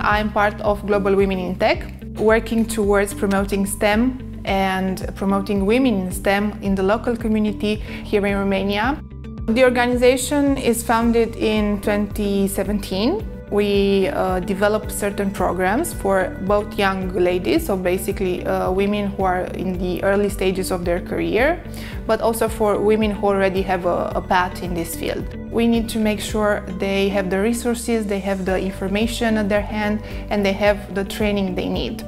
I'm part of Global Women in Tech, working towards promoting STEM and promoting women in STEM in the local community here in Romania. The organization is founded in 2017 we uh, develop certain programs for both young ladies, so basically uh, women who are in the early stages of their career, but also for women who already have a, a path in this field. We need to make sure they have the resources, they have the information at their hand, and they have the training they need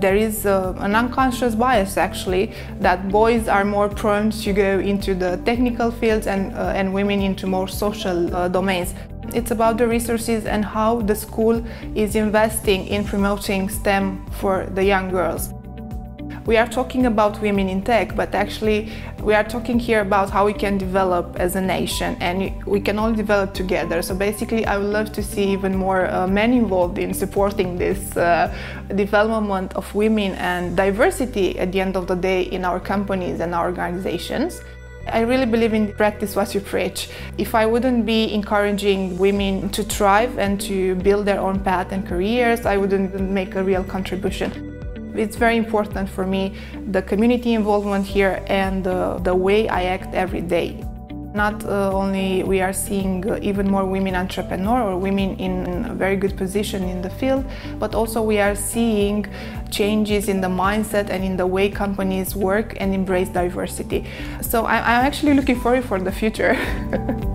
there is uh, an unconscious bias actually that boys are more prone to go into the technical fields and, uh, and women into more social uh, domains. It's about the resources and how the school is investing in promoting STEM for the young girls. We are talking about women in tech, but actually we are talking here about how we can develop as a nation and we can all develop together. So basically I would love to see even more uh, men involved in supporting this uh, development of women and diversity at the end of the day in our companies and our organizations. I really believe in practice what you preach. If I wouldn't be encouraging women to thrive and to build their own path and careers, I wouldn't make a real contribution. It's very important for me, the community involvement here and the, the way I act every day. Not uh, only we are seeing uh, even more women entrepreneur or women in a very good position in the field, but also we are seeing changes in the mindset and in the way companies work and embrace diversity. So I, I'm actually looking forward for the future.